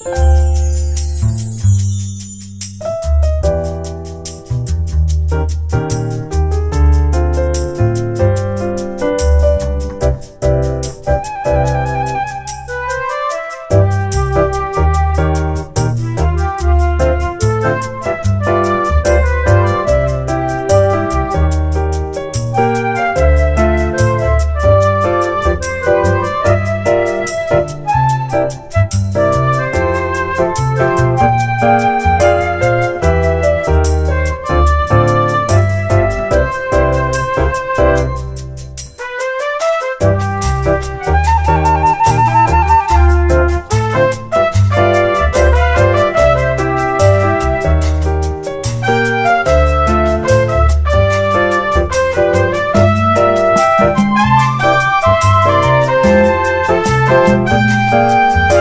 Música Música